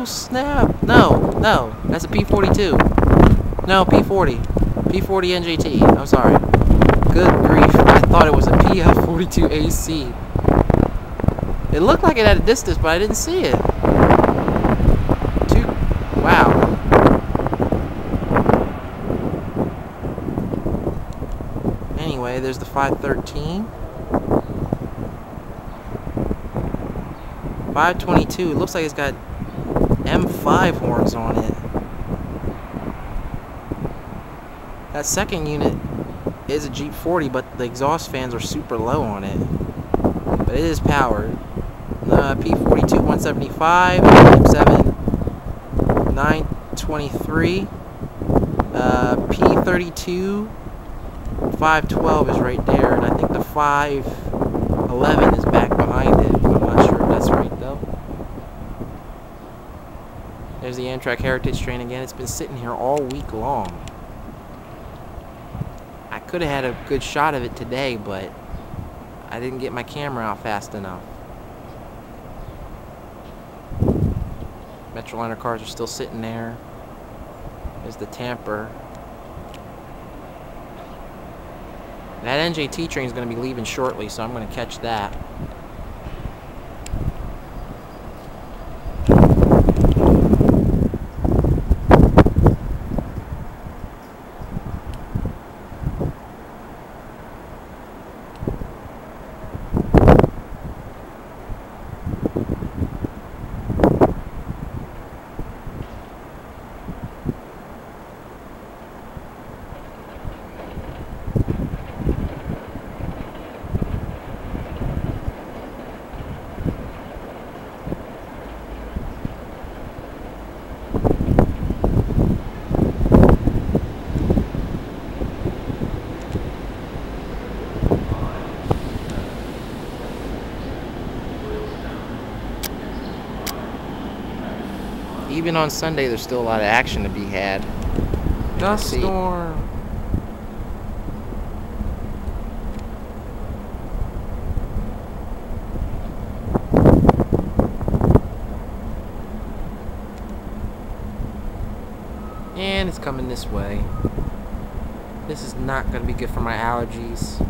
Oh snap! No, no, that's a P42. No, P40. P40 NJT. I'm sorry. Good grief! I thought it was a PL42 AC. It looked like it at a distance, but I didn't see it. Two. Wow. Anyway, there's the 513. 522. It looks like it's got M5 horns on it. That second unit is a GP40, but the exhaust fans are super low on it. But it is powered. Uh, P42 175, M7 923, uh, P32 512 is right there, and I think the 511 is back behind it. I'm not sure if that's right though. There's the Amtrak Heritage train again. It's been sitting here all week long. I could have had a good shot of it today, but I didn't get my camera out fast enough. Metroliner cars are still sitting there. There's the Tamper. That NJT train is going to be leaving shortly, so I'm going to catch that. Even on Sunday, there's still a lot of action to be had. Dust storm. And it's coming this way. This is not going to be good for my allergies.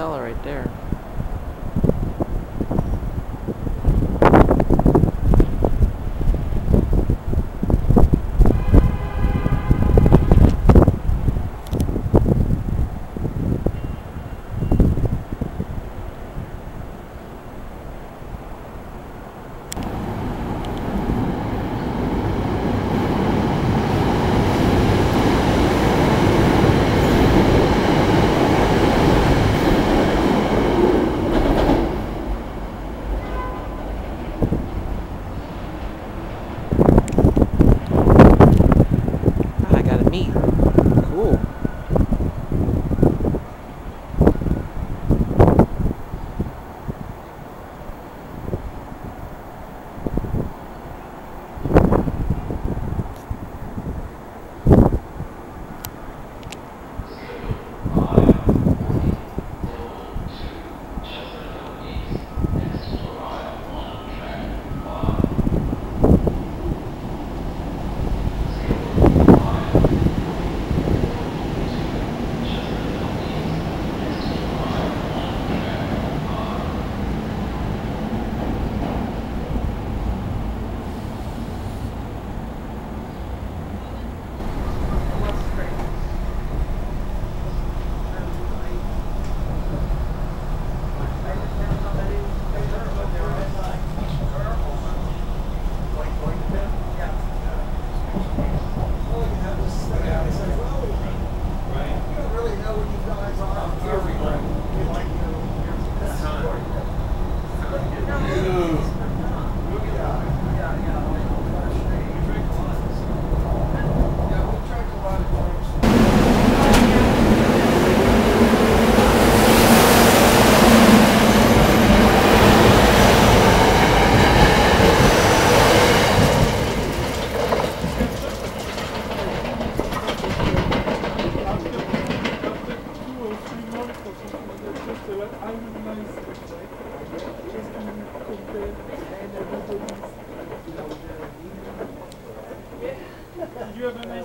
Acela right there. You. Have a